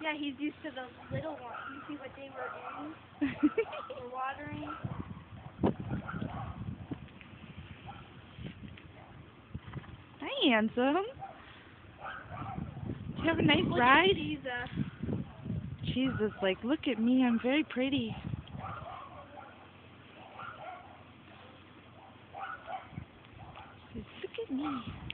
Yeah, he's used to the little ones. You see what they were in? We're watering. Hi, handsome. Did you have a nice Look ride? at Jesus. Jesus, like, look at me. I'm very pretty. Look at me.